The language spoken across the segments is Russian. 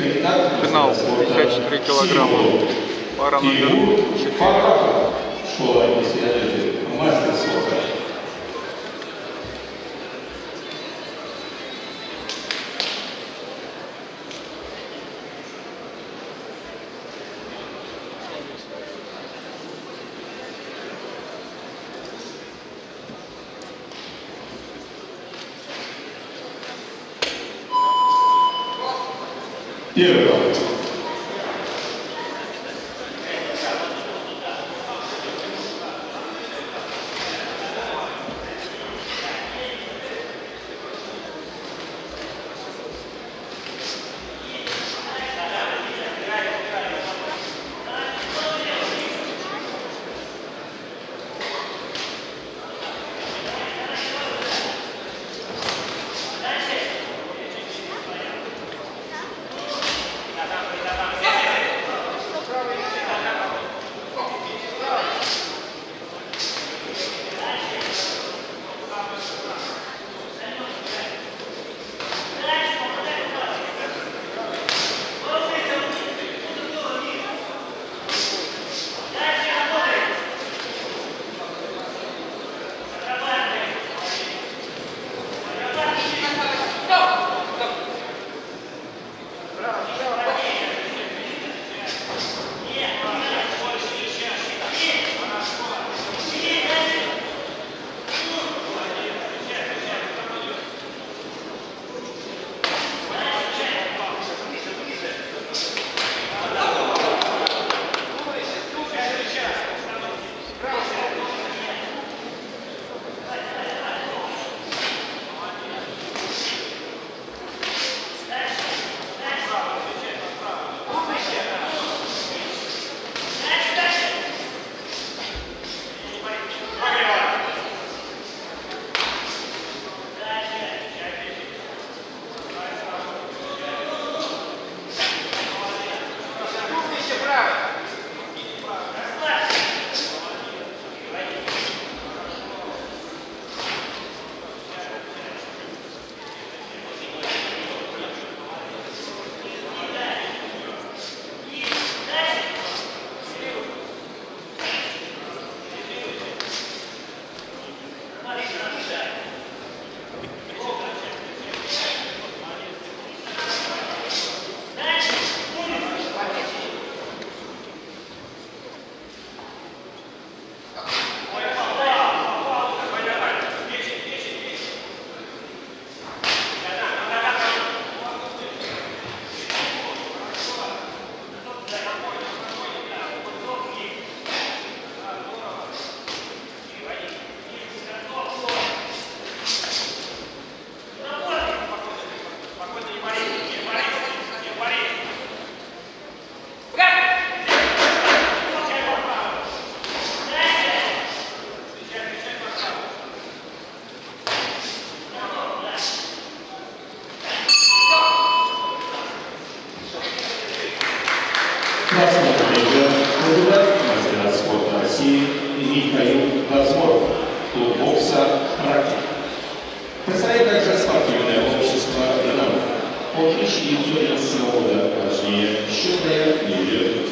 Финал 54 килограмма. Пара номер 4. Школа Он инициируется года рождения, счетная неделя.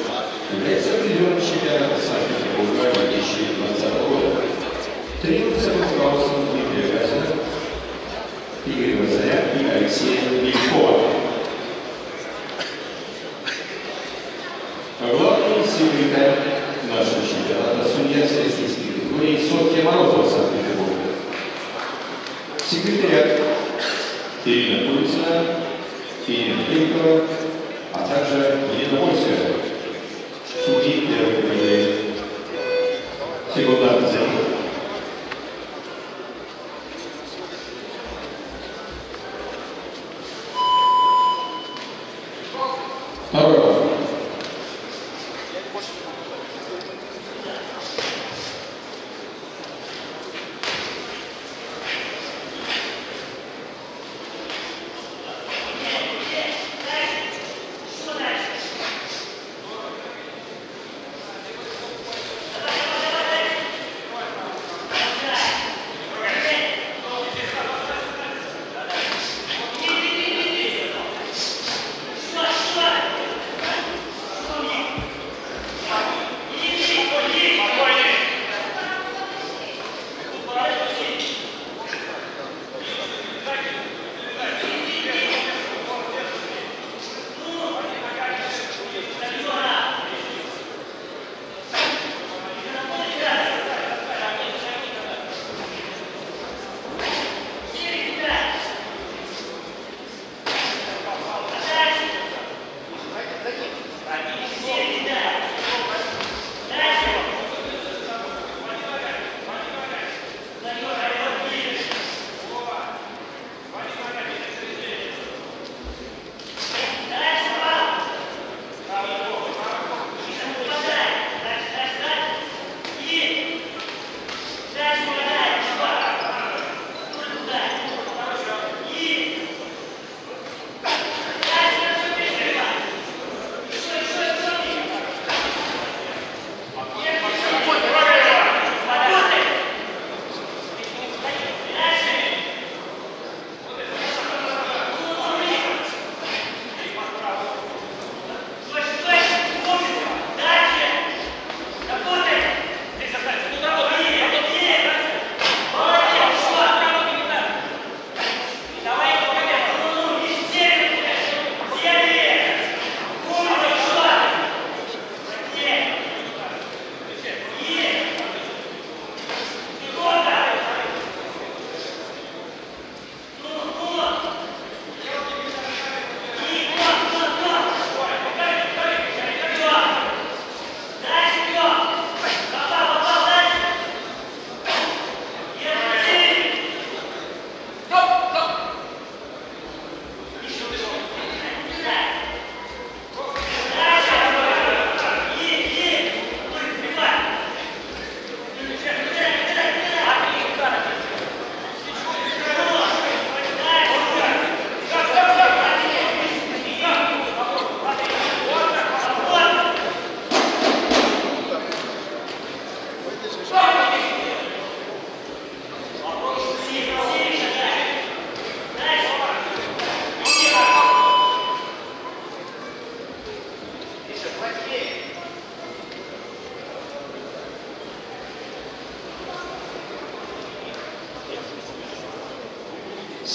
Является призером чемпионата Санкт-Петербурга 2020 года. Тренируется Гаусом Дмитрия Газина, Игоря Вазаря и Алексея Мелькова. Главный секретарь нашего чемпионата, судья всероссийской категории Софья Морозова Санкт-Петербурга. Секретарь Ирина Курицына, Ирина Клинкова, а также Елена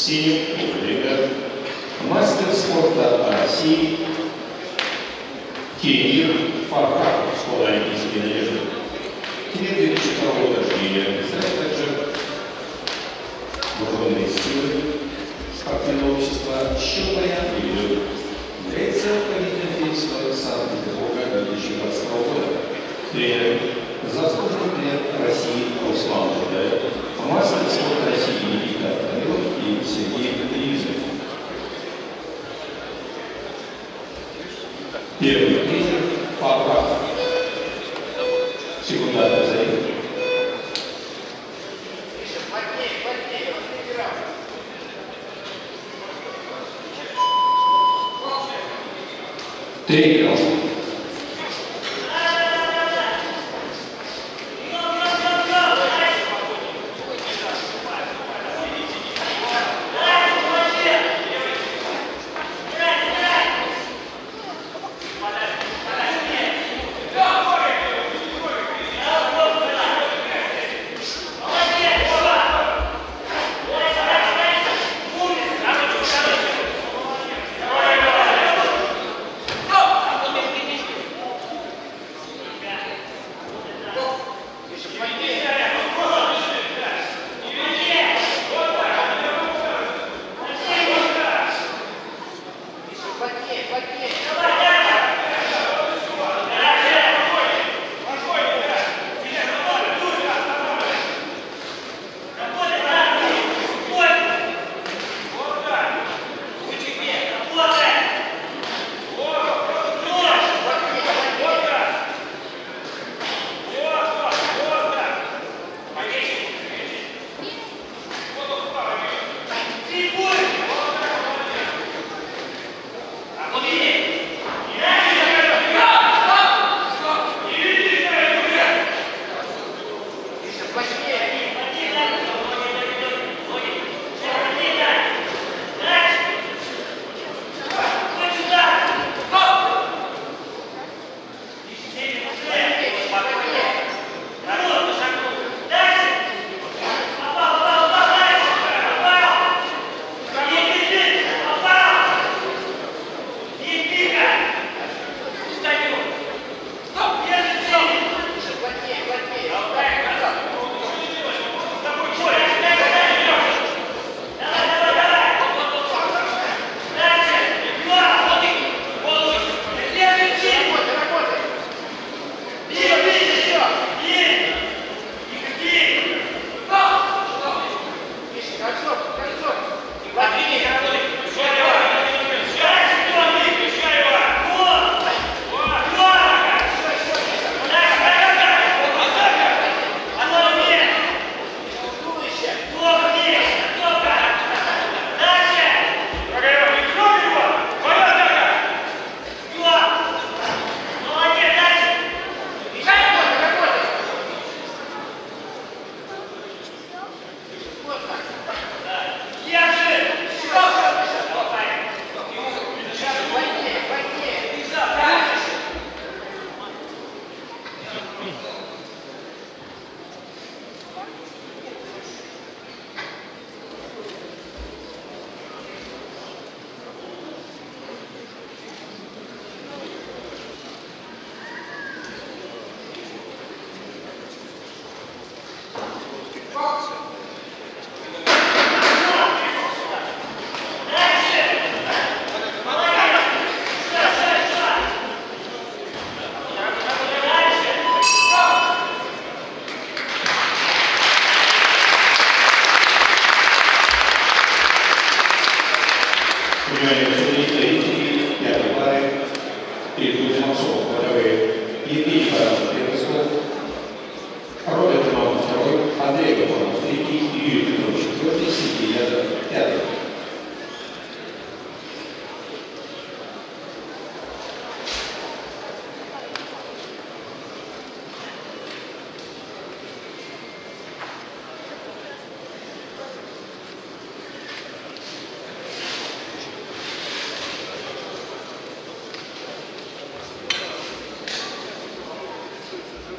синем поле. Мастер спорта России Кирилл Фархар, школа Олимпийской надежды. 2002 года рождения. Также вооруженные силы спортивного общества «Щелбая» и является победителем Финского Санкт-Петербурга 2022 года. Тренер, заслуженный тренер России Руслан Жудаев, мастер Diego, quatro passos. Segunda aí. Trinta.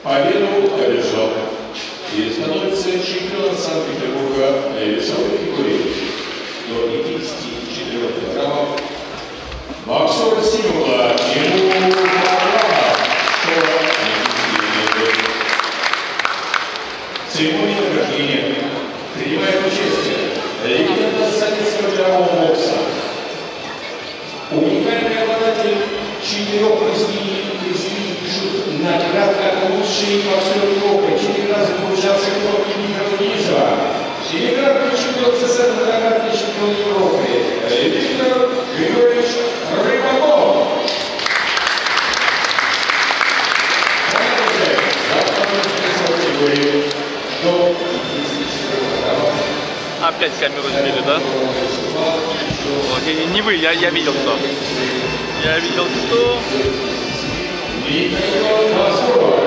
Победу одержал и становится чемпионом Санкт-Петербурга весовой фигуре до 54 килограммов. Боксер Симула, ему как лучший боксер Европы, четыре раза получавший кубок Денисова, семикратный чемпион СССР, многократный чемпион Европы, Виктор Григорьевич Рыбаков. Опять камеру сбили, да? О, не, не, вы, я, я видел что. Я видел Фараха, школа Олимпийских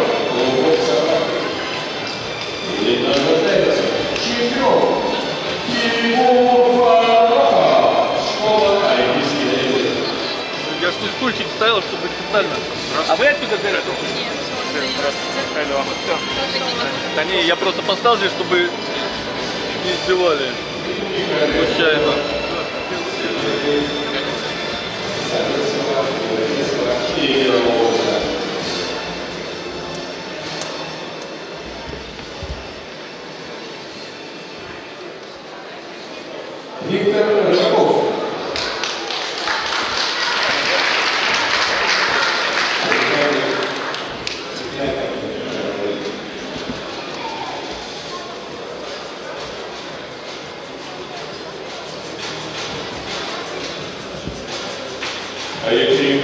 Я ж тут стульчик ставил, чтобы специально. А вы отсюда берете? Да не, я просто поставил здесь, чтобы не издевали. Случайно. A you się